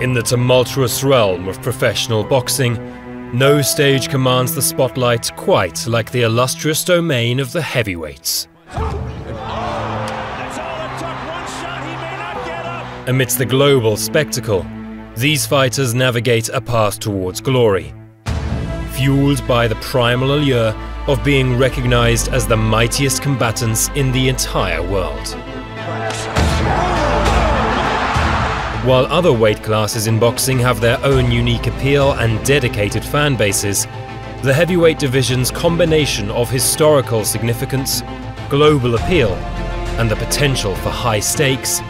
In the tumultuous realm of professional boxing, no stage commands the spotlight quite like the illustrious domain of the heavyweights. Amidst the global spectacle, these fighters navigate a path towards glory, fueled by the primal allure of being recognized as the mightiest combatants in the entire world. While other weight classes in boxing have their own unique appeal and dedicated fan bases, the heavyweight division's combination of historical significance, global appeal, and the potential for high stakes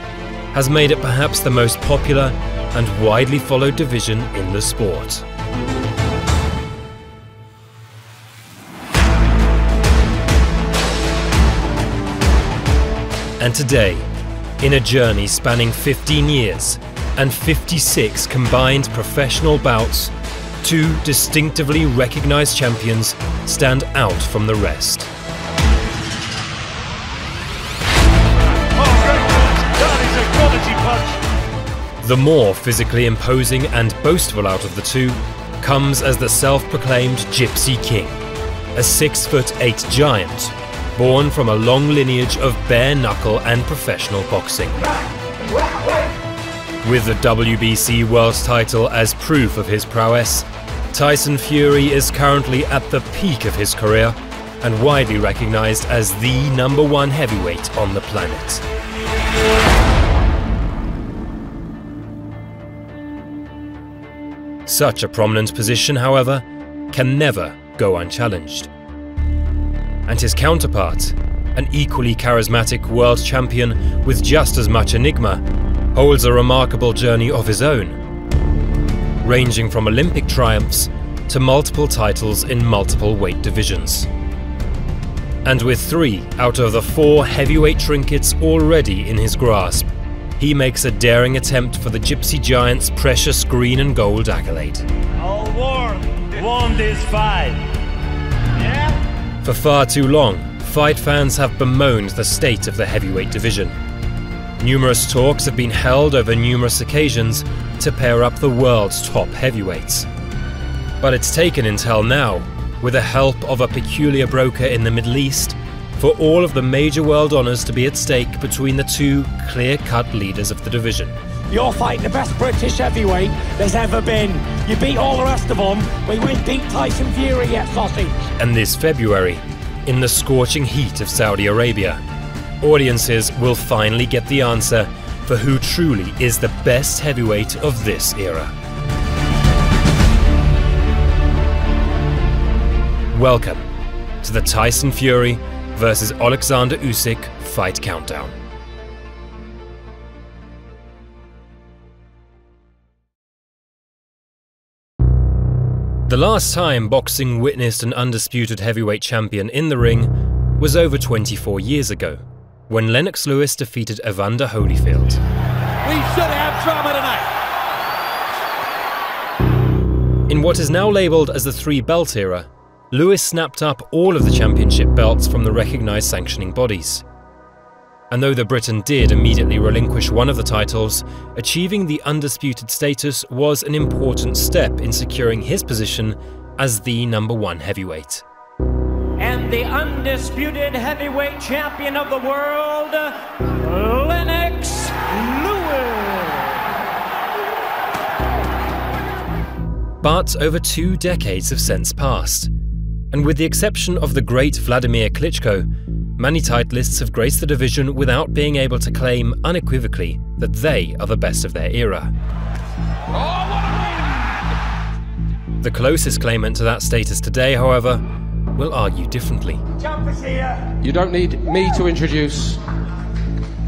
has made it perhaps the most popular and widely followed division in the sport. And today, in a journey spanning 15 years and 56 combined professional bouts, two distinctively recognized champions stand out from the rest. The more physically imposing and boastful out of the two comes as the self-proclaimed Gypsy King, a six foot eight giant born from a long lineage of bare knuckle and professional boxing. With the WBC World title as proof of his prowess, Tyson Fury is currently at the peak of his career and widely recognized as the number one heavyweight on the planet. Such a prominent position, however, can never go unchallenged and his counterpart, an equally charismatic world champion with just as much enigma, holds a remarkable journey of his own, ranging from Olympic triumphs to multiple titles in multiple weight divisions. And with three out of the four heavyweight trinkets already in his grasp, he makes a daring attempt for the Gypsy Giant's precious green and gold accolade. All warm. Won this fight. Yeah? For far too long, fight fans have bemoaned the state of the heavyweight division. Numerous talks have been held over numerous occasions to pair up the world's top heavyweights. But it's taken until now, with the help of a peculiar broker in the Middle East, for all of the major world honours to be at stake between the two clear-cut leaders of the division. You're fighting the best British heavyweight there's ever been. You beat all the rest of them. We went beat Tyson Fury yet, sausage. And this February, in the scorching heat of Saudi Arabia, audiences will finally get the answer for who truly is the best heavyweight of this era. Welcome to the Tyson Fury versus Oleksandr Usyk fight countdown. The last time boxing witnessed an undisputed heavyweight champion in the ring was over 24 years ago, when Lennox Lewis defeated Evander Holyfield. We should have drama tonight! In what is now labelled as the three belt era, Lewis snapped up all of the championship belts from the recognised sanctioning bodies. And though the Briton did immediately relinquish one of the titles, achieving the undisputed status was an important step in securing his position as the number one heavyweight. And the undisputed heavyweight champion of the world, Lennox Lewis. But over two decades have since passed, and with the exception of the great Wladimir Klitschko, Many titleists have graced the division without being able to claim unequivocally that they are the best of their era. The closest claimant to that status today, however, will argue differently. You don't need me to introduce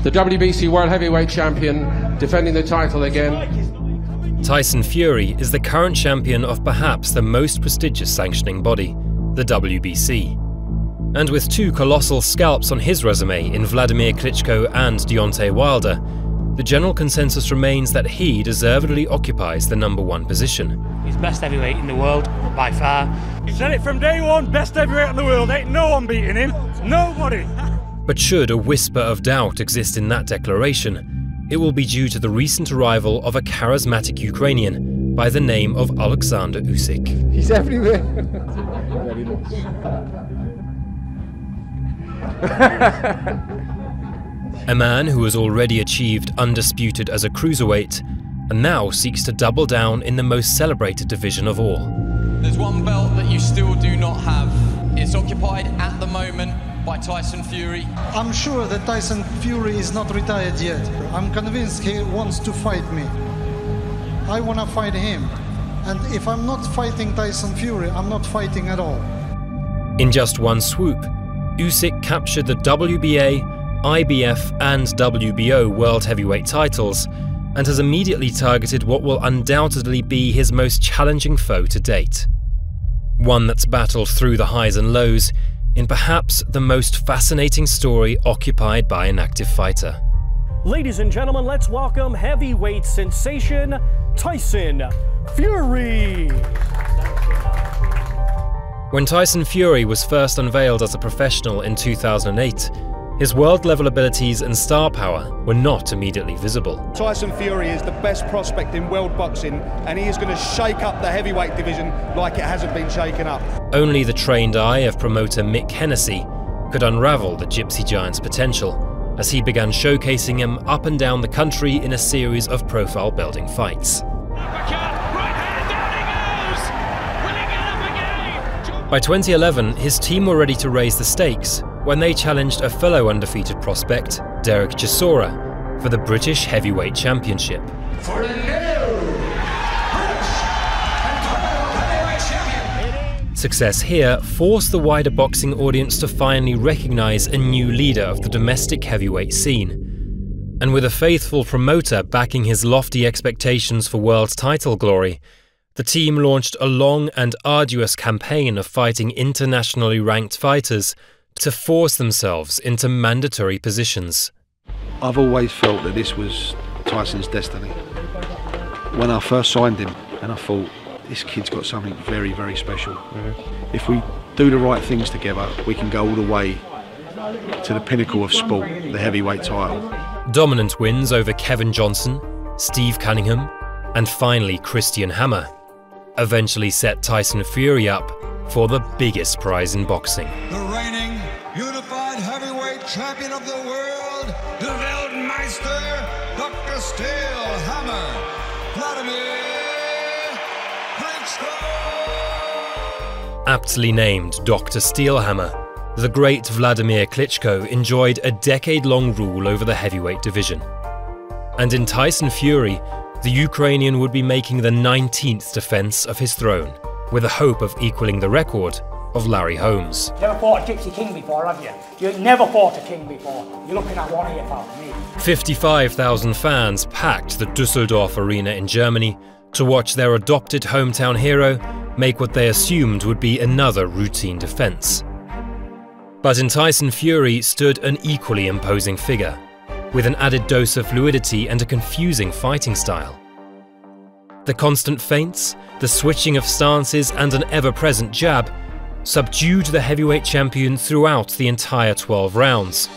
the WBC World Heavyweight Champion defending the title again. Tyson Fury is the current champion of perhaps the most prestigious sanctioning body, the WBC. And with two colossal scalps on his resume in Wladimir Klitschko and Deontay Wilder, the general consensus remains that he deservedly occupies the number one position. He's best heavyweight in the world, by far. He said it from day one, best heavyweight in the world, ain't no one beating him, nobody. But should a whisper of doubt exist in that declaration, it will be due to the recent arrival of a charismatic Ukrainian by the name of Oleksandr Usyk. He's everywhere. a man who has already achieved undisputed as a cruiserweight and now seeks to double down in the most celebrated division of all. There's one belt that you still do not have. It's occupied at the moment by Tyson Fury. I'm sure that Tyson Fury is not retired yet. I'm convinced he wants to fight me. I want to fight him. And if I'm not fighting Tyson Fury, I'm not fighting at all. In just one swoop, Usyk captured the WBA, IBF, and WBO world heavyweight titles and has immediately targeted what will undoubtedly be his most challenging foe to date. One that's battled through the highs and lows in perhaps the most fascinating story occupied by an active fighter. Ladies and gentlemen, let's welcome heavyweight sensation Tyson Fury. When Tyson Fury was first unveiled as a professional in 2008, his world level abilities and star power were not immediately visible. Tyson Fury is the best prospect in world boxing, and he is going to shake up the heavyweight division like it hasn't been shaken up. Only the trained eye of promoter Mick Hennessy could unravel the Gypsy Giant's potential as he began showcasing him up and down the country in a series of profile building fights. By 2011, his team were ready to raise the stakes when they challenged a fellow undefeated prospect, Derek Chisora, for the British Heavyweight Championship. For the Success here forced the wider boxing audience to finally recognise a new leader of the domestic heavyweight scene. And with a faithful promoter backing his lofty expectations for world title glory, the team launched a long and arduous campaign of fighting internationally ranked fighters to force themselves into mandatory positions. I've always felt that this was Tyson's destiny. When I first signed him, and I thought, this kid's got something very, very special. Mm-hmm. If we do the right things together, we can go all the way to the pinnacle of sport, the heavyweight title. Dominant wins over Kevin Johnson, Steve Cunningham, and finally Christian Hammer eventually set Tyson Fury up for the biggest prize in boxing. The reigning unified heavyweight champion of the world, the Weltmeister, Dr. Steel Hammer, Wladimir Klitschko. Aptly named Dr. Steelhammer, the great Wladimir Klitschko enjoyed a decade long rule over the heavyweight division. And in Tyson Fury, the Ukrainian would be making the 19th defence of his throne with the hope of equaling the record of Larry Holmes. Never fought a Gypsy King before, have you? You never fought a king before. You're looking at one here, pal, me. 55,000 fans packed the Dusseldorf Arena in Germany to watch their adopted hometown hero make what they assumed would be another routine defence. But in Tyson Fury stood an equally imposing figure, with an added dose of fluidity and a confusing fighting style. The constant feints, the switching of stances, and an ever present jab subdued the heavyweight champion throughout the entire 12 rounds.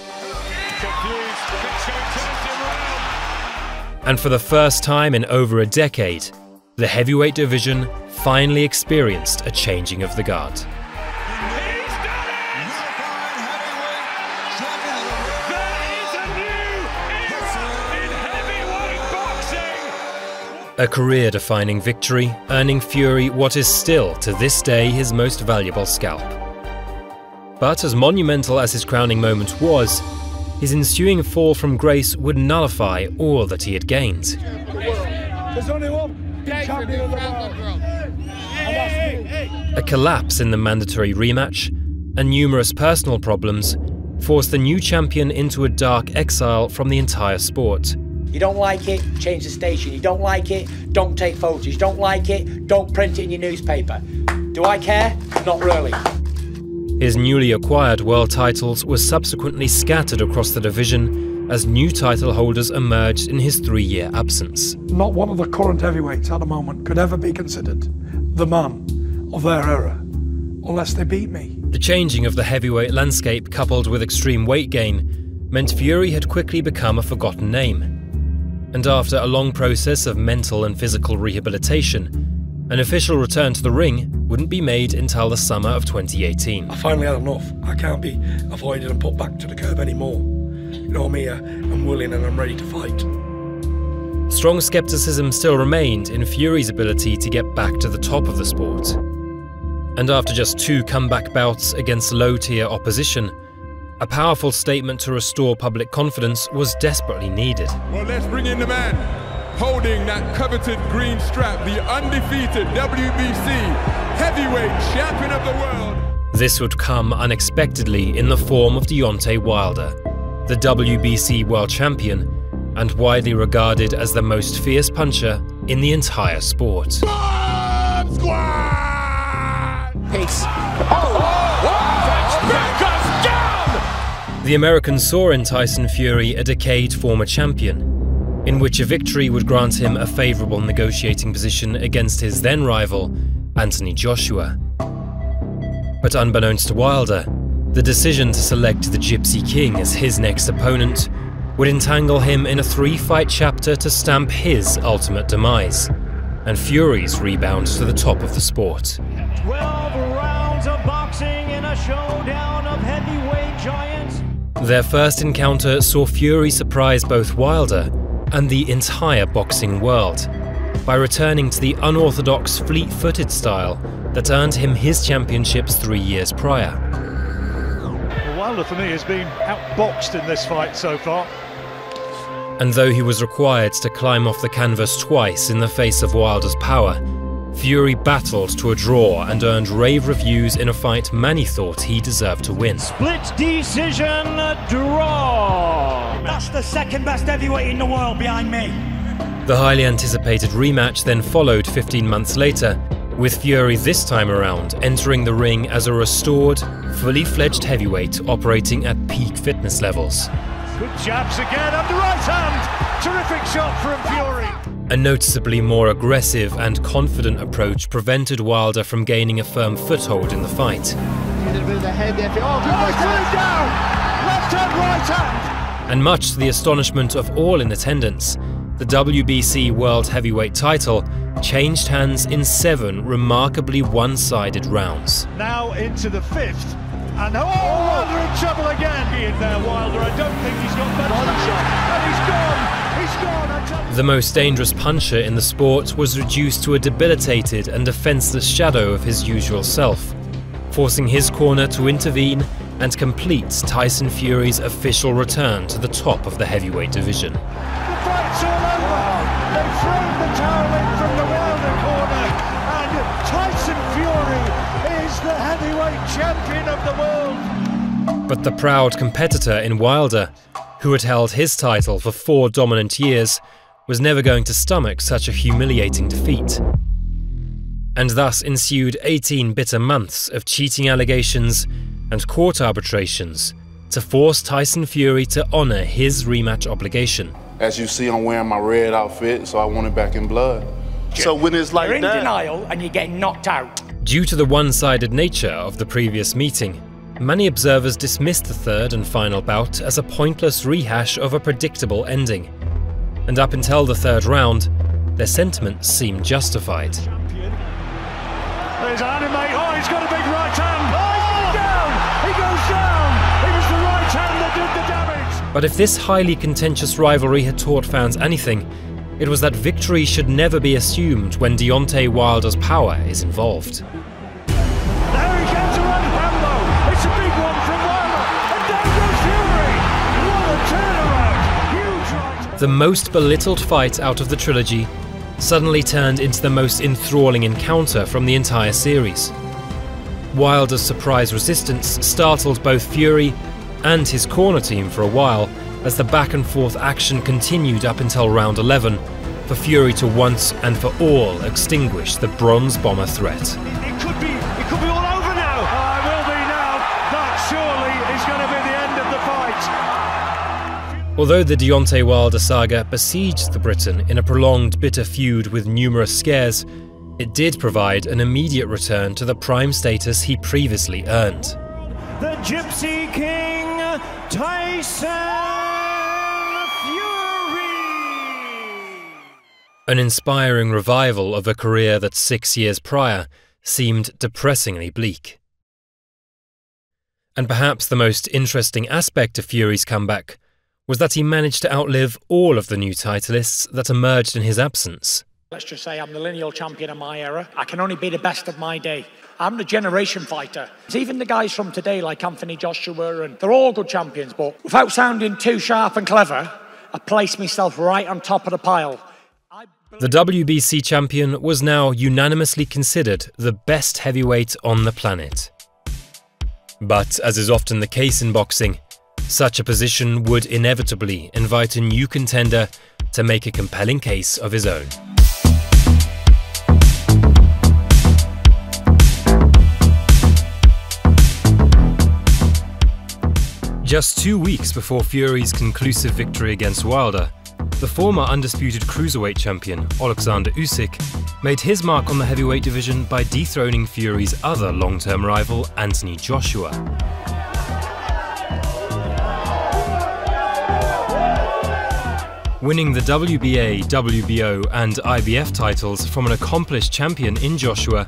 And for the first time in over a decade, the heavyweight division finally experienced a changing of the guard. A career defining victory, earning Fury what is still, to this day, his most valuable scalp. But as monumental as his crowning moment was, his ensuing fall from grace would nullify all that he had gained. A collapse in the mandatory rematch and numerous personal problems forced the new champion into a dark exile from the entire sport. You don't like it, change the station. You don't like it, don't take photos. You don't like it, don't print it in your newspaper. Do I care? Not really. His newly acquired world titles were subsequently scattered across the division as new title holders emerged in his three year absence. Not one of the current heavyweights at the moment could ever be considered the man of their era unless they beat me. The changing of the heavyweight landscape coupled with extreme weight gain meant Fury had quickly become a forgotten name. And after a long process of mental and physical rehabilitation, an official return to the ring wouldn't be made until the summer of 2018. I finally had enough. I can't be avoided and put back to the curb anymore. You know, I'm here, uh, I'm willing and I'm ready to fight. Strong skepticism still remained in Fury's ability to get back to the top of the sport. And after just two comeback bouts against low tier opposition, a powerful statement to restore public confidence was desperately needed. Well, let's bring in the man holding that coveted green strap, the undefeated WBC heavyweight champion of the world. This would come unexpectedly in the form of Deontay Wilder, the WBC world champion and widely regarded as the most fierce puncher in the entire sport. Bomb squad! Peace. Oh! oh! The Americans saw in Tyson Fury a decayed former champion, in which a victory would grant him a favourable negotiating position against his then rival, Anthony Joshua. But unbeknownst to Wilder, the decision to select the Gypsy King as his next opponent would entangle him in a three-fight chapter to stamp his ultimate demise, and Fury's rebound to the top of the sport. 12 rounds of boxing in a showdown of heavyweight giants. Their first encounter saw Fury surprise both Wilder and the entire boxing world by returning to the unorthodox fleet-footed style that earned him his championships three years prior. Well, Wilder for me has been outboxed in this fight so far. And though he was required to climb off the canvas twice in the face of Wilder's power, Fury battled to a draw and earned rave reviews in a fight many thought he deserved to win. Split decision draw. That's the second best heavyweight in the world behind me. The highly anticipated rematch then followed 15 months later, with Fury this time around entering the ring as a restored, fully fledged heavyweight operating at peak fitness levels. Good jabs again up the right hand. Terrific shot from Fury. A noticeably more aggressive and confident approach prevented Wilder from gaining a firm foothold in the fight. A little bit of the head there. Oh, good Right right hand down. Left hand, right hand. And much to the astonishment of all in attendance, the WBC World Heavyweight title changed hands in seven remarkably one-sided rounds. Now into the fifth. And oh, Wilder in trouble again. He in there, Wilder. I don't think he's got much pressure. And he's gone. He's gone. I tell you. The most dangerous puncher in the sport was reduced to a debilitated and defenseless shadow of his usual self, forcing his corner to intervene and complete Tyson Fury's official return to the top of the heavyweight division. The fight's all over. They've the towel from the Wilder corner. And Tyson Fury is the heavyweight champion of the world. But the proud competitor in Wilder, who had held his title for four dominant years, was never going to stomach such a humiliating defeat. And thus ensued 18 bitter months of cheating allegations and court arbitrations to force Tyson Fury to honour his rematch obligation. As you see, I'm wearing my red outfit, so I want it back in blood. So when it's like You're in that, denial and you're getting knocked out. Due to the one-sided nature of the previous meeting, many observers dismissed the third and final bout as a pointless rehash of a predictable ending. And up until the third round, their sentiments seemed justified. There's Animate. Oh, he's got a big right hand. Oh, down. He goes down. It was the right hand that did the damage. But if this highly contentious rivalry had taught fans anything, it was that victory should never be assumed when Deontay Wilder's power is involved. The most belittled fight out of the trilogy suddenly turned into the most enthralling encounter from the entire series. Wilder's surprise resistance startled both Fury and his corner team for a while as the back and forth action continued up until round 11 for Fury to once and for all extinguish the Bronze Bomber threat. It could be. It could be Although the Deontay Wilder saga besieged the Briton in a prolonged bitter feud with numerous scares, it did provide an immediate return to the prime status he previously earned. The Gypsy King, Tyson Fury. An inspiring revival of a career that six years prior seemed depressingly bleak. And perhaps the most interesting aspect of Fury's comeback was that he managed to outlive all of the new titleists that emerged in his absence. Let's just say I'm the lineal champion of my era. I can only be the best of my day. I'm the generation fighter. It's even the guys from today, like Anthony Joshua, and they're all good champions. But without sounding too sharp and clever, I placed myself right on top of the pile. The WBC champion was now unanimously considered the best heavyweight on the planet. But as is often the case in boxing, such a position would inevitably invite a new contender to make a compelling case of his own. Just two weeks before Fury's conclusive victory against Wilder, the former undisputed cruiserweight champion, Oleksandr Usyk, made his mark on the heavyweight division by dethroning Fury's other long-term rival, Anthony Joshua. Winning the WBA, WBO and IBF titles from an accomplished champion in Joshua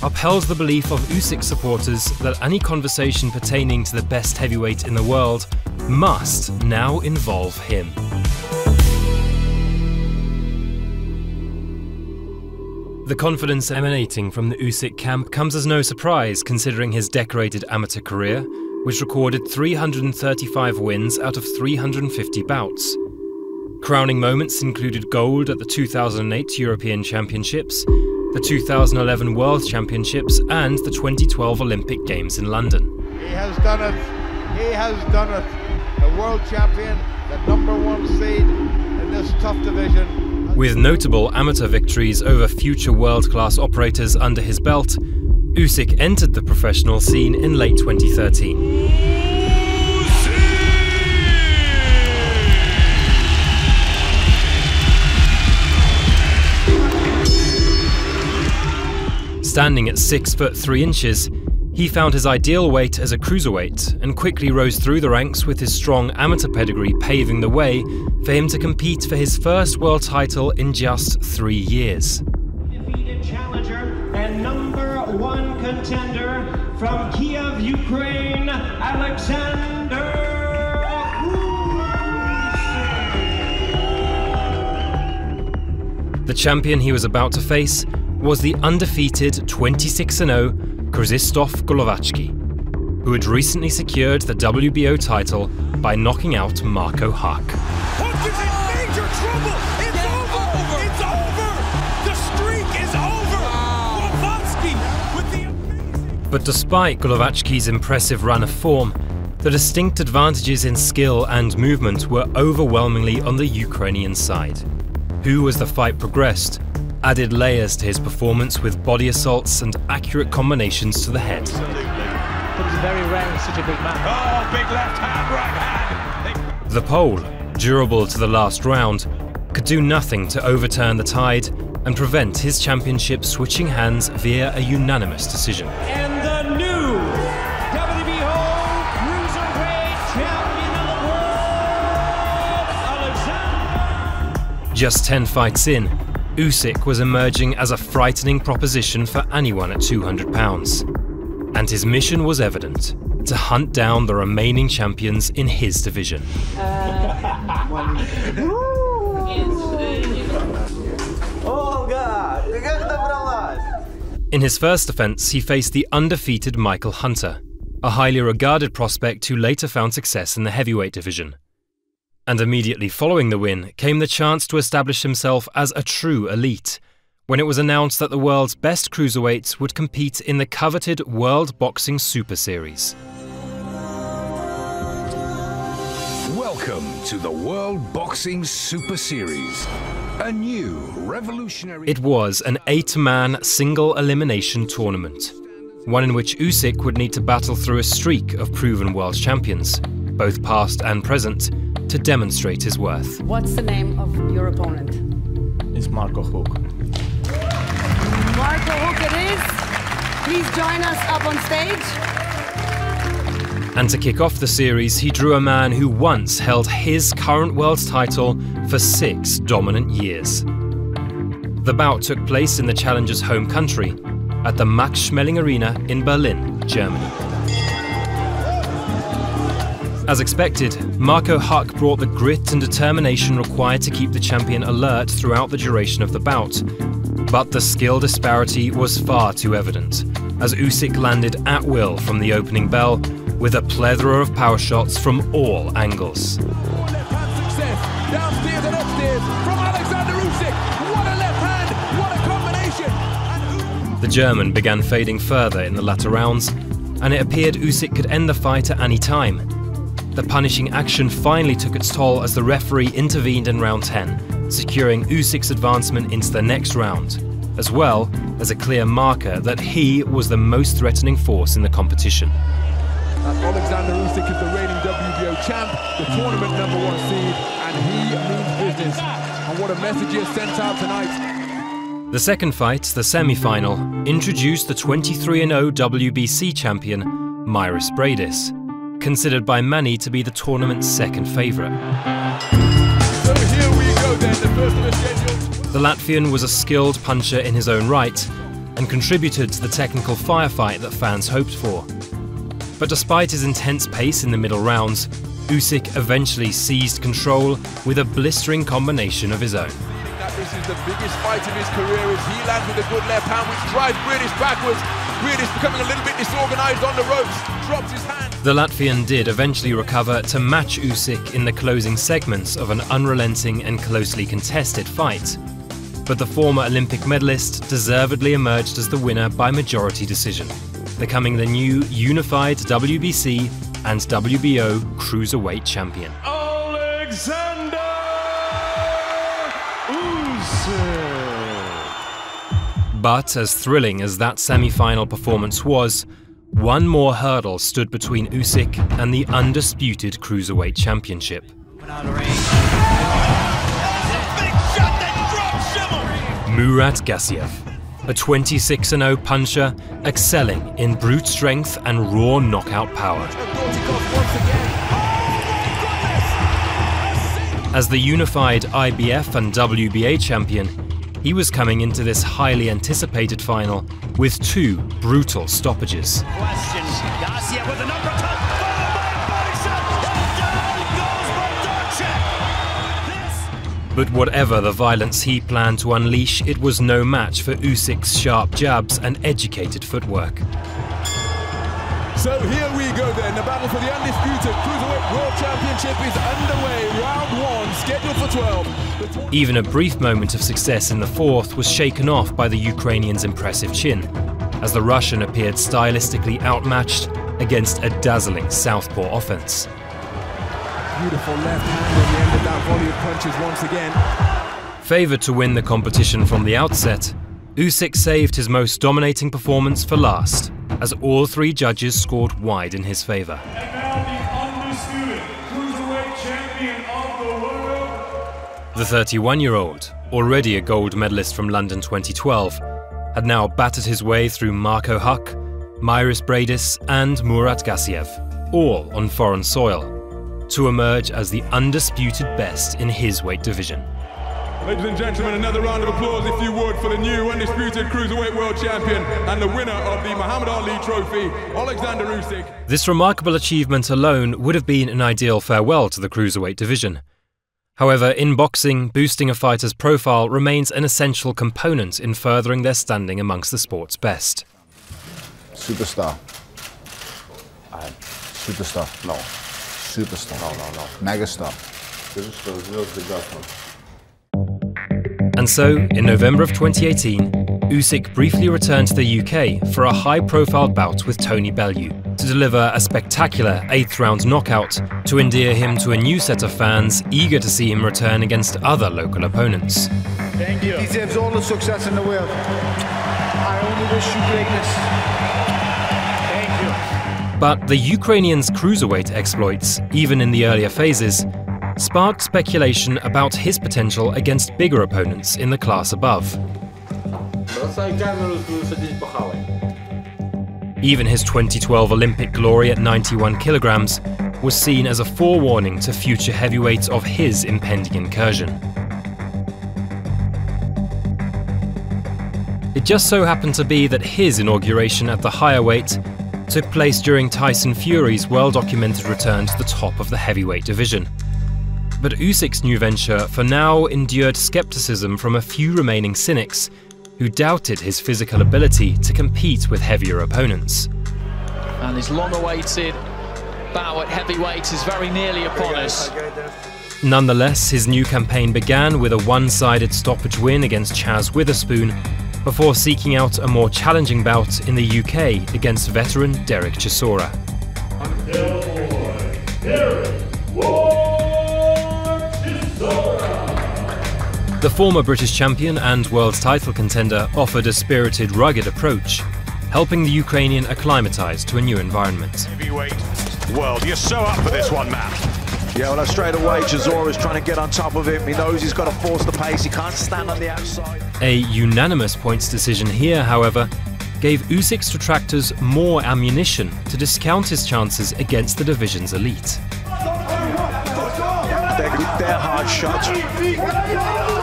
upheld the belief of Usyk supporters that any conversation pertaining to the best heavyweight in the world must now involve him. The confidence emanating from the Usyk camp comes as no surprise considering his decorated amateur career, which recorded 335 wins out of 350 bouts. Crowning moments included gold at the 2008 European Championships, the 2011 World Championships, and the 2012 Olympic Games in London. He has done it. He has done it. A world champion, the number one seed in this tough division. With notable amateur victories over future world class operators under his belt, Usyk entered the professional scene in late 2013. Standing at 6 foot 3 inches, he found his ideal weight as a cruiserweight and quickly rose through the ranks with his strong amateur pedigree paving the way for him to compete for his first world title in just three years. Defeated challenger and number one contender from Kiev, Ukraine, Alexander. The champion he was about to face was the undefeated 26 0 Krzysztof Głowacki, who had recently secured the WBO title by knocking out Marco Huck. Huck is in major trouble. It's over. It's over. The streak is over. Głowacki with the But despite Głowacki's impressive run of form, the distinct advantages in skill and movement were overwhelmingly on the Ukrainian side, who, as the fight progressed, added layers to his performance with body assaults and accurate combinations to the head. It was very rare in such a big man. Oh, big left hand, right hand. The pole, durable to the last round, could do nothing to overturn the tide and prevent his championship switching hands via a unanimous decision. And the new WBO Cruiserweight Champion of the World, Alexander. Just 10 fights in, Usyk was emerging as a frightening proposition for anyone at 200 pounds. And his mission was evident to hunt down the remaining champions in his division. In his first defense, he faced the undefeated Michael Hunter, a highly regarded prospect who later found success in the heavyweight division. And immediately following the win came the chance to establish himself as a true elite, when it was announced that the world's best cruiserweights would compete in the coveted World Boxing Super Series. Welcome to the World Boxing Super Series, a new revolutionary. It was an eight man single elimination tournament, one in which Usyk would need to battle through a streak of proven world champions, both past and present, to demonstrate his worth. What's the name of your opponent? It's Marco Huck. Marco Huck it is. Please join us up on stage. And to kick off the series, he drew a man who once held his current world title for six dominant years. The bout took place in the challenger's home country, at the Max Schmeling Arena in Berlin, Germany. As expected, Marco Huck brought the grit and determination required to keep the champion alert throughout the duration of the bout. But the skill disparity was far too evident, as Usyk landed at will from the opening bell with a plethora of power shots from all angles. The German began fading further in the latter rounds, and it appeared Usyk could end the fight at any time. The punishing action finally took its toll as the referee intervened in round 10, securing Usyk's advancement into the next round, as well as a clear marker that he was the most threatening force in the competition. And Oleksandr Usyk is the reigning WBO champ, the tournament number one seed, and he means business. And what a message he has sent out tonight. The second fight, the semi-final, introduced the 23-0 WBC champion, Mairis Briedis, considered by many to be the tournament's second favourite. So here we go then, the first of the. The Latvian was a skilled puncher in his own right and contributed to the technical firefight that fans hoped for. But despite his intense pace in the middle rounds, Usyk eventually seized control with a blistering combination of his own. This is the biggest fight of his career as he lands with a good left hand which drives Briedis backwards. Briedis becoming a little bit disorganised on the ropes, drops his hand. The Latvian did eventually recover to match Usyk in the closing segments of an unrelenting and closely contested fight. But the former Olympic medalist deservedly emerged as the winner by majority decision, becoming the new unified WBC and WBO cruiserweight champion. Oleksandr Usyk. But as thrilling as that semi-final performance was, one more hurdle stood between Usyk and the undisputed cruiserweight championship. Murat Gassiev, a 26-0 puncher excelling in brute strength and raw knockout power. As the unified IBF and WBA champion, he was coming into this highly anticipated final with two brutal stoppages. But whatever the violence he planned to unleash, it was no match for Usyk's sharp jabs and educated footwork. So here we go then, the battle for the undisputed Cruiserweight World Championship is underway, round one, scheduled for 12. Even a brief moment of success in the fourth was shaken off by the Ukrainian's impressive chin, as the Russian appeared stylistically outmatched against a dazzling southpaw offense. Beautiful left hand on the end of that volley of punches once again. Favoured to win the competition from the outset, Usyk saved his most dominating performance for last, as all three judges scored wide in his favour. The 31-year-old, already a gold medalist from London 2012, had now battered his way through Marco Huck, Mairis Briedis, and Murat Gassiev, all on foreign soil, to emerge as the undisputed best in his weight division. Ladies and gentlemen, another round of applause, if you would, for the new undisputed cruiserweight world champion and the winner of the Muhammad Ali Trophy, Oleksandr Usyk. This remarkable achievement alone would have been an ideal farewell to the cruiserweight division. However, in boxing, boosting a fighter's profile remains an essential component in furthering their standing amongst the sport's best. Superstar. Uh, superstar. No. Superstar. No, no, no. Megastar. And so, in November of 2018, Usyk briefly returned to the UK for a high-profile bout with Tony Bellew to deliver a spectacular eighth-round knockout to endear him to a new set of fans eager to see him return against other local opponents. Thank you. He deserves all the success in the world. I only wish you greatness. Thank you. But the Ukrainian's cruiserweight exploits, even in the earlier phases, sparked speculation about his potential against bigger opponents in the class above. Even his 2012 Olympic glory at 91 kilograms was seen as a forewarning to future heavyweights of his impending incursion. It just so happened to be that his inauguration at the higher weight took place during Tyson Fury's well-documented return to the top of the heavyweight division. But Usyk's new venture for now endured skepticism from a few remaining cynics who doubted his physical ability to compete with heavier opponents. And his long-awaited bout at heavyweight is very nearly upon us. Nonetheless, his new campaign began with a one-sided stoppage win against Chaz Witherspoon before seeking out a more challenging bout in the UK against veteran Derek Chisora. The former British champion and world title contender offered a spirited, rugged approach, helping the Ukrainian acclimatise to a new environment. Heavyweight world, you're so up for this one, Matt. Yeah, well, straight away, Chisora's trying to get on top of him. He knows he's got to force the pace. He can't stand on the outside. A unanimous points decision here, however, gave Usyk's detractors more ammunition to discount his chances against the division's elite. They're, they're hard shots.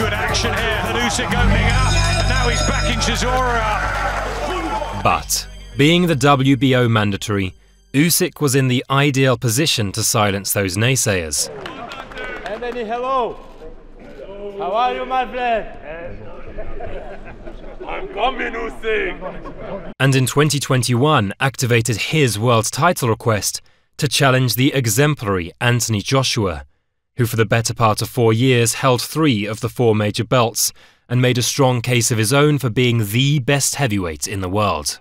Good action here. And opening up, and now he's backing Chisora. But, being the WBO mandatory, Usyk was in the ideal position to silence those naysayers. Anthony, hello. How are you, my friend? I'm coming, Usyk. And in 2021 activated his world title request to challenge the exemplary Anthony Joshua, who for the better part of four years held three of the four major belts and made a strong case of his own for being the best heavyweight in the world.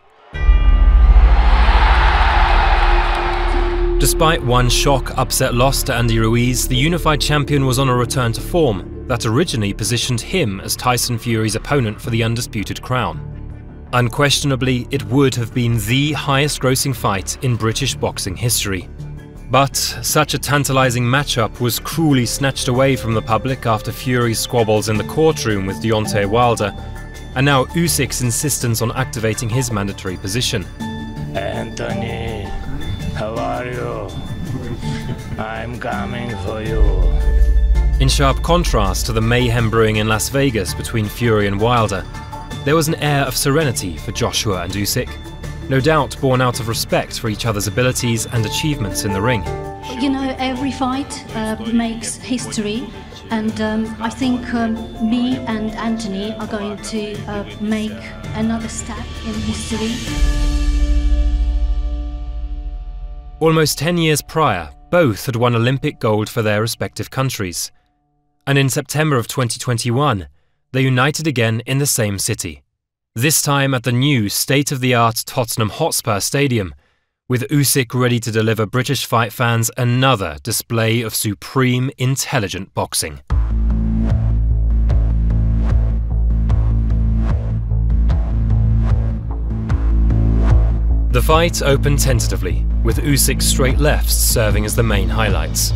Despite one shock upset loss to Andy Ruiz, the unified champion was on a return to form that originally positioned him as Tyson Fury's opponent for the undisputed crown. Unquestionably, it would have been the highest grossing fight in British boxing history. But such a tantalising matchup was cruelly snatched away from the public after Fury's squabbles in the courtroom with Deontay Wilder, and now Usyk's insistence on activating his mandatory position. Anthony, how are you? I'm coming for you. In sharp contrast to the mayhem brewing in Las Vegas between Fury and Wilder, there was an air of serenity for Joshua and Usyk, no doubt born out of respect for each other's abilities and achievements in the ring. You know, every fight uh, makes history, and um, I think um, me and Anthony are going to uh, make another step in history. Almost 10 years prior, both had won Olympic gold for their respective countries. And in September of 2021, they united again in the same city. This time at the new state-of-the-art Tottenham Hotspur Stadium, with Usyk ready to deliver British fight fans another display of supreme, intelligent boxing. The fight opened tentatively, with Usyk's straight lefts serving as the main highlights.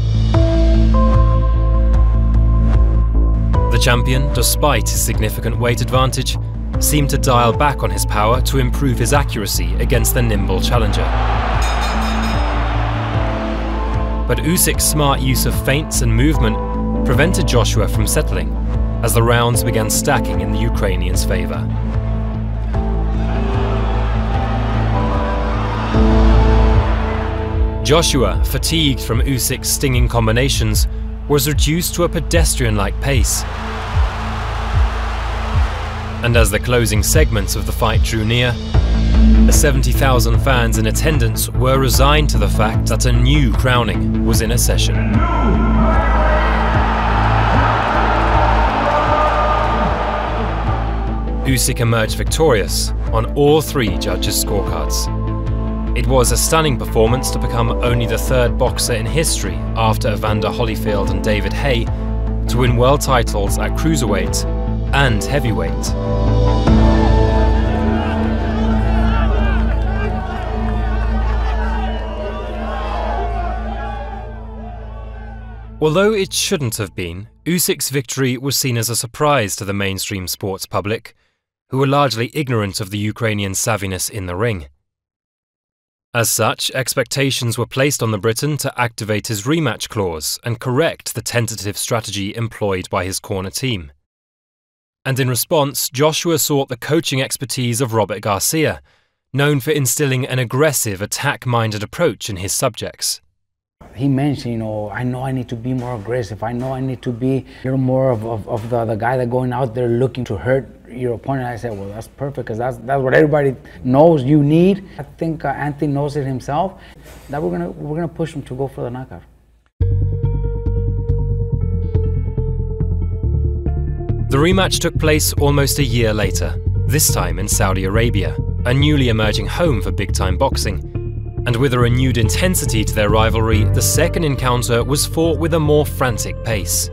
The champion, despite his significant weight advantage, seemed to dial back on his power to improve his accuracy against the nimble challenger. But Usyk's smart use of feints and movement prevented Joshua from settling, as the rounds began stacking in the Ukrainian's favour. Joshua, fatigued from Usyk's stinging combinations, was reduced to a pedestrian-like pace. And as the closing segments of the fight drew near, the 70,000 fans in attendance were resigned to the fact that a new crowning was in a session. Usyk emerged victorious on all three judges' scorecards. It was a stunning performance to become only the third boxer in history after Evander Holyfield and David Haye to win world titles at cruiserweight and heavyweight. Although it shouldn't have been, Usyk's victory was seen as a surprise to the mainstream sports public, who were largely ignorant of the Ukrainian savviness in the ring. As such, expectations were placed on the Briton to activate his rematch clause and correct the tentative strategy employed by his corner team. And in response, Joshua sought the coaching expertise of Robert Garcia, known for instilling an aggressive, attack minded approach in his subjects. He mentioned, you know, I know I need to be more aggressive. I know I need to be little more of, of, of the, the guy that going out there looking to hurt your opponent. I said, well, that's perfect because that's, that's what everybody knows you need. I think uh, Anthony knows it himself. That we're gonna we're gonna push him to go for the knockout. The rematch took place almost a year later, this time in Saudi Arabia, a newly emerging home for big time boxing. And with a renewed intensity to their rivalry, the second encounter was fought with a more frantic pace.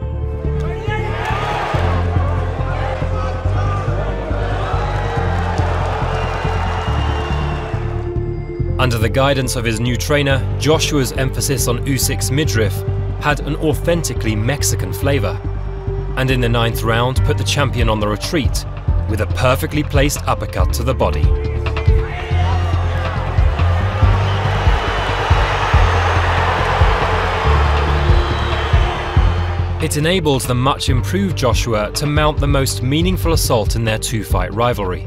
Under the guidance of his new trainer, Joshua's emphasis on Usyk's midriff had an authentically Mexican flavour and in the ninth round put the champion on the retreat with a perfectly placed uppercut to the body. It enabled the much improved Joshua to mount the most meaningful assault in their two fight rivalry.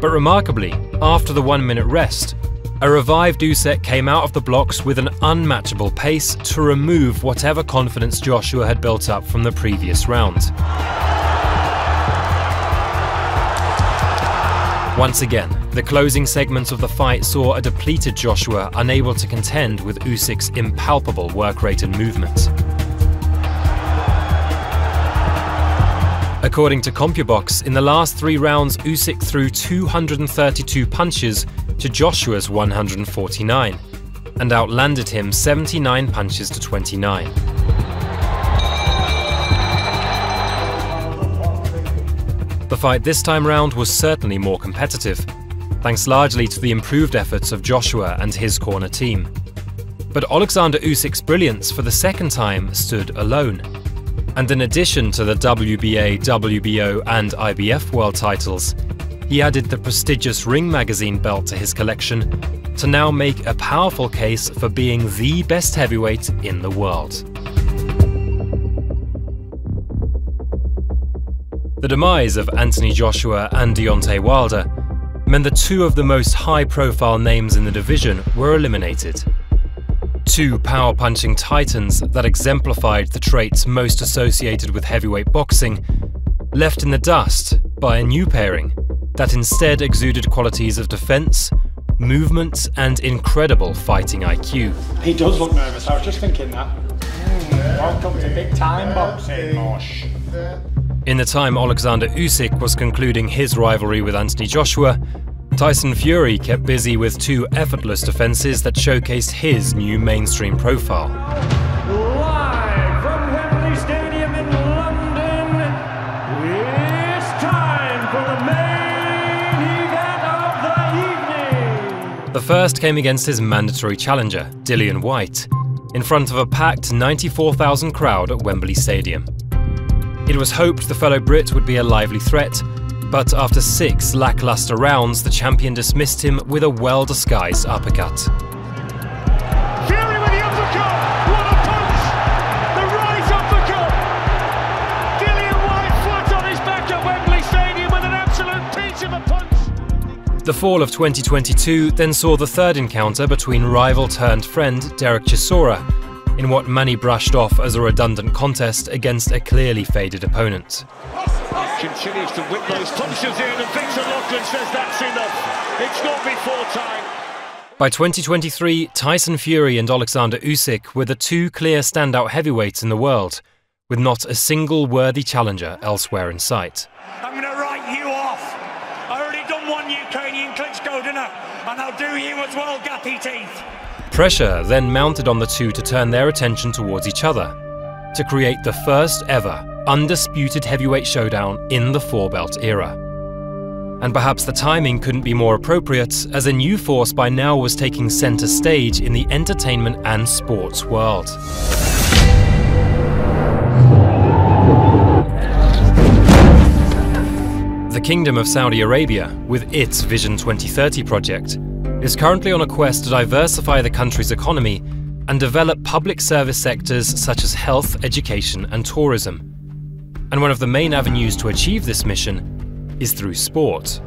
But remarkably, after the one minute rest, a revived Usyk came out of the blocks with an unmatchable pace to remove whatever confidence Joshua had built up from the previous round. Once again, the closing segments of the fight saw a depleted Joshua unable to contend with Usyk's impalpable work rate and movement. According to CompuBox, in the last three rounds, Usyk threw 232 punches to Joshua's 149 and outlanded him 79 punches to 29. The fight this time round was certainly more competitive, thanks largely to the improved efforts of Joshua and his corner team. But Oleksandr Usyk's brilliance for the second time stood alone. And in addition to the WBA, WBO, and IBF world titles, he added the prestigious Ring magazine belt to his collection to now make a powerful case for being the best heavyweight in the world. The demise of Anthony Joshua and Deontay Wilder meant that two of the most high profile names in the division were eliminated. Two power punching titans that exemplified the traits most associated with heavyweight boxing, left in the dust by a new pairing that instead exuded qualities of defense, movement, and incredible fighting IQ. He does look nervous, I was just thinking that. Welcome to big time boxing, Mosh. In the time Oleksandr Usyk was concluding his rivalry with Anthony Joshua, Tyson Fury kept busy with two effortless defenses that showcased his new mainstream profile. The first came against his mandatory challenger, Dillian Whyte, in front of a packed 94,000 crowd at Wembley Stadium. It was hoped the fellow Brit would be a lively threat, but after six lackluster rounds, the champion dismissed him with a well disguised uppercut. The fall of 2022 then saw the third encounter between rival turned friend Derek Chisora, in what many brushed off as a redundant contest against a clearly faded opponent. Continues to whip those punches in, and Victor Loughlin says that's enough. It's not before time. By 2023, Tyson Fury and Oleksandr Usyk were the two clear standout heavyweights in the world, with not a single worthy challenger elsewhere in sight. I'm going to write you off. I already done one Ukrainian Klitschko? And I'll do you as well, Gappy Teeth. Pressure then mounted on the two to turn their attention towards each other, to create the first ever undisputed heavyweight showdown in the four belt era. And perhaps the timing couldn't be more appropriate, as a new force by now was taking centre stage in the entertainment and sports world. The Kingdom of Saudi Arabia, with its Vision 2030 project, is currently on a quest to diversify the country's economy and develop public service sectors such as health, education, and tourism. And one of the main avenues to achieve this mission is through sport.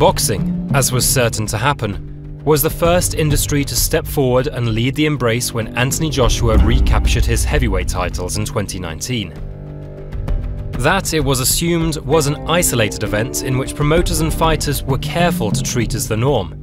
Boxing, as was certain to happen, was the first industry to step forward and lead the embrace when Anthony Joshua recaptured his heavyweight titles in 2019. That, it was assumed, was an isolated event in which promoters and fighters were careful to treat as the norm.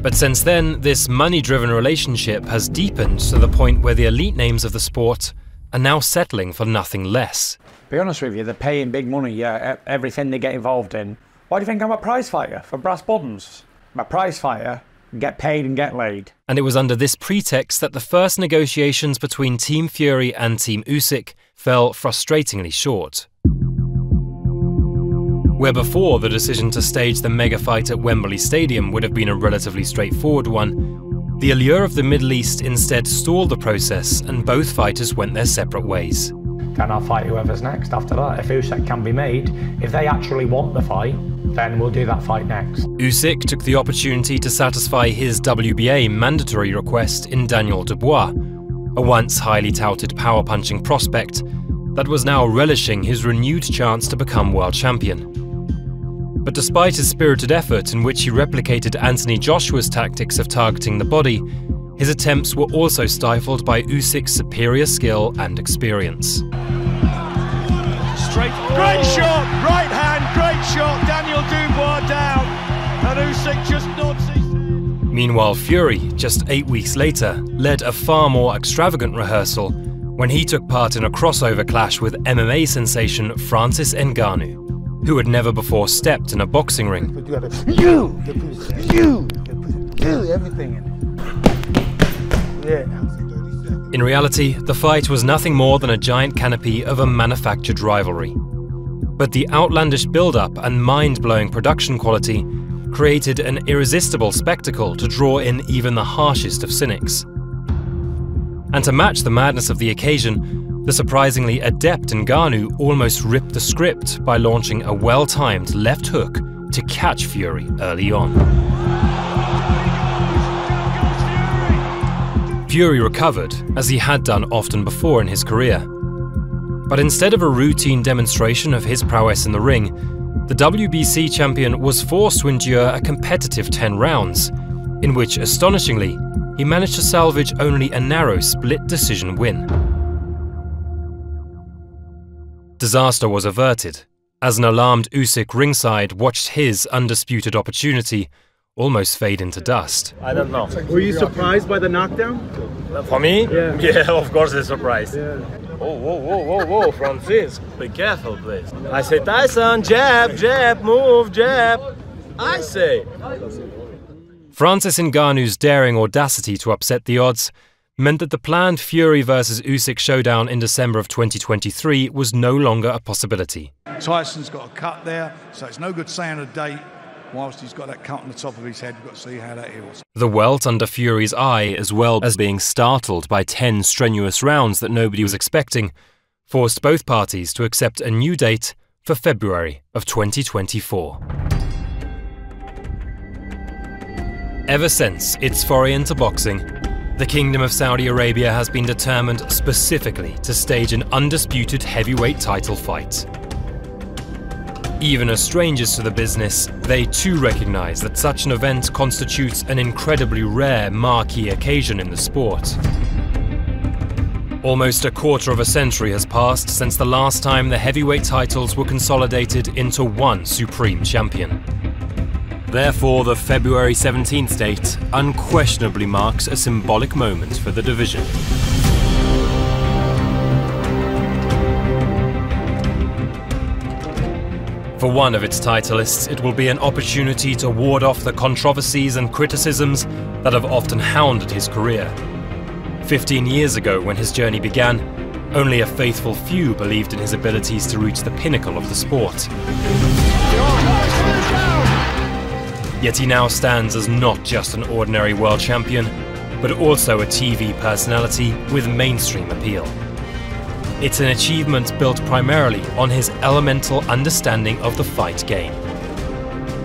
But since then, this money-driven relationship has deepened to the point where the elite names of the sport are now settling for nothing less. Be honest with you, they're paying big money, yeah, uh, everything they get involved in. Why do you think I'm a prize fighter for brass buttons? I'm a prize fighter, get paid and get laid. And it was under this pretext that the first negotiations between Team Fury and Team Usyk fell frustratingly short. Where before the decision to stage the mega fight at Wembley Stadium would have been a relatively straightforward one, the allure of the Middle East instead stalled the process and both fighters went their separate ways. Then I'll fight whoever's next after that. If Usyk can be made, if they actually want the fight, then we'll do that fight next. Usyk took the opportunity to satisfy his WBA mandatory request in Daniel Dubois, a once highly touted power punching prospect that was now relishing his renewed chance to become world champion. But despite his spirited effort in which he replicated Anthony Joshua's tactics of targeting the body, his attempts were also stifled by Usyk's superior skill and experience. Straight, great shot, right hand, Meanwhile, Fury, just eight weeks later, led a far more extravagant rehearsal when he took part in a crossover clash with MMA sensation Francis Ngannou, who had never before stepped in a boxing ring. You, you, you, everything in it. Yeah. In reality, the fight was nothing more than a giant canopy of a manufactured rivalry. But the outlandish build-up and mind-blowing production quality created an irresistible spectacle to draw in even the harshest of cynics. And to match the madness of the occasion, the surprisingly adept Ngannou almost ripped the script by launching a well-timed left hook to catch Fury early on. Fury recovered, as he had done often before in his career. But instead of a routine demonstration of his prowess in the ring, the WBC champion was forced to endure a competitive 10 rounds, in which, astonishingly, he managed to salvage only a narrow split decision win. Disaster was averted, as an alarmed Usyk ringside watched his undisputed opportunity almost fade into dust. I don't know. Were you surprised by the knockdown? For me? Yeah. Yeah, of course, a surprise. Yeah. Oh, whoa, whoa, whoa, whoa, Francis, be careful, please. I say, Tyson, jab, jab, move, jab. I say. Francis Ngannou's daring audacity to upset the odds meant that the planned Fury versus Usyk showdown in December of 2023 was no longer a possibility. Tyson's got a cut there, so it's no good saying a date whilst he's got that cut on the top of his head, we've got to see how that heals. The welt under Fury's eye, as well as being startled by 10 strenuous rounds that nobody was expecting, forced both parties to accept a new date for February of 2024. Ever since its foray into boxing, the Kingdom of Saudi Arabia has been determined specifically to stage an undisputed heavyweight title fight. Even as strangers to the business, they too recognize that such an event constitutes an incredibly rare marquee occasion in the sport. Almost a quarter of a century has passed since the last time the heavyweight titles were consolidated into one supreme champion. Therefore, the February 17th date unquestionably marks a symbolic moment for the division. For one of its titleists, it will be an opportunity to ward off the controversies and criticisms that have often hounded his career. Fifteen years ago, when his journey began, only a faithful few believed in his abilities to reach the pinnacle of the sport. Yet he now stands as not just an ordinary world champion, but also a TV personality with mainstream appeal. It's an achievement built primarily on his elemental understanding of the fight game.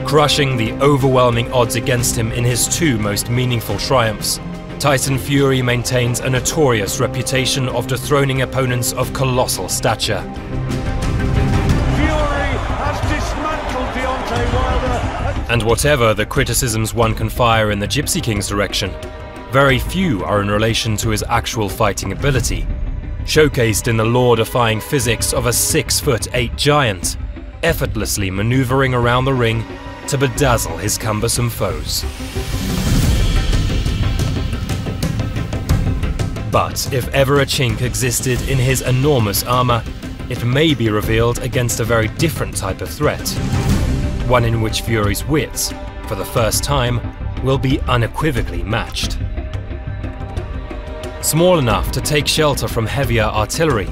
Crushing the overwhelming odds against him in his two most meaningful triumphs, Tyson Fury maintains a notorious reputation of dethroning opponents of colossal stature. Fury has dismantled Deontay Wilder. And whatever the criticisms one can fire in the Gypsy King's direction, very few are in relation to his actual fighting ability, showcased in the law-defying physics of a six-foot-eight giant, effortlessly maneuvering around the ring to bedazzle his cumbersome foes. But if ever a chink existed in his enormous armour, it may be revealed against a very different type of threat. One in which Fury's wits, for the first time, will be unequivocally matched. Small enough to take shelter from heavier artillery,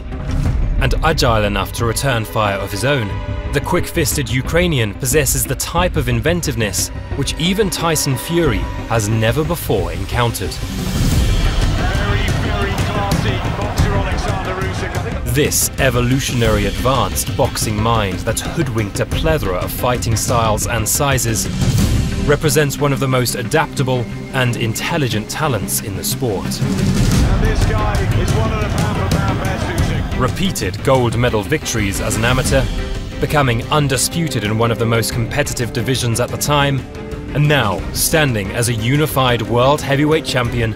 and agile enough to return fire of his own, the quick-fisted Ukrainian possesses the type of inventiveness which even Tyson Fury has never before encountered. This evolutionary advanced boxing mind that hoodwinked a plethora of fighting styles and sizes represents one of the most adaptable and intelligent talents in the sport. Repeated gold medal victories as an amateur becoming undisputed in one of the most competitive divisions at the time, and now standing as a unified world heavyweight champion,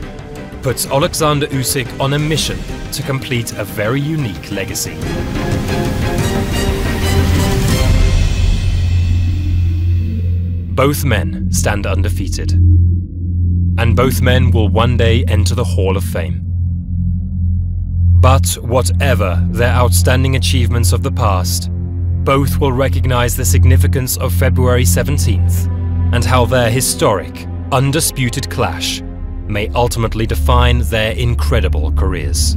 puts Oleksandr Usyk on a mission to complete a very unique legacy. Both men stand undefeated, and both men will one day enter the Hall of Fame. But whatever their outstanding achievements of the past, both will recognize the significance of February 17th and how their historic, undisputed clash may ultimately define their incredible careers.